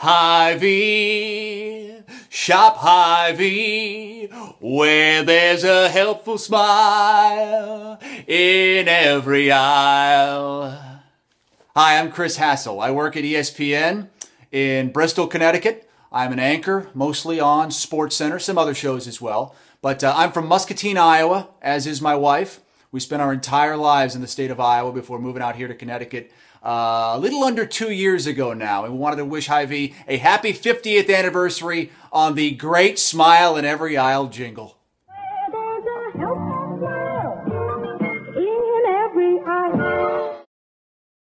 Hy-Vee, shop Hy-Vee, where there's a helpful smile in every aisle. Hi, I'm Chris Hassel. I work at ESPN in Bristol, Connecticut. I'm an anchor, mostly on SportsCenter, some other shows as well. But uh, I'm from Muscatine, Iowa, as is my wife. We spent our entire lives in the state of Iowa before moving out here to Connecticut uh, a little under two years ago now. And we wanted to wish Hy-Vee a happy 50th anniversary on the great Smile in Every Aisle jingle.